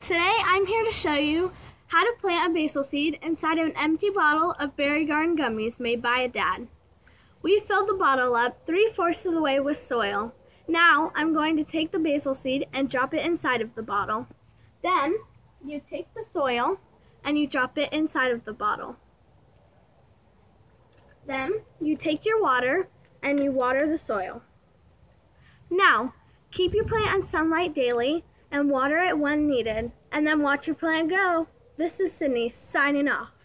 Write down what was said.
Today I'm here to show you how to plant a basil seed inside of an empty bottle of Berry Garden gummies made by a dad. We filled the bottle up three-fourths of the way with soil. Now I'm going to take the basil seed and drop it inside of the bottle. Then you take the soil and you drop it inside of the bottle. Then you take your water and you water the soil. Now, keep your plant on sunlight daily and water it when needed, and then watch your plant grow. This is Sydney signing off.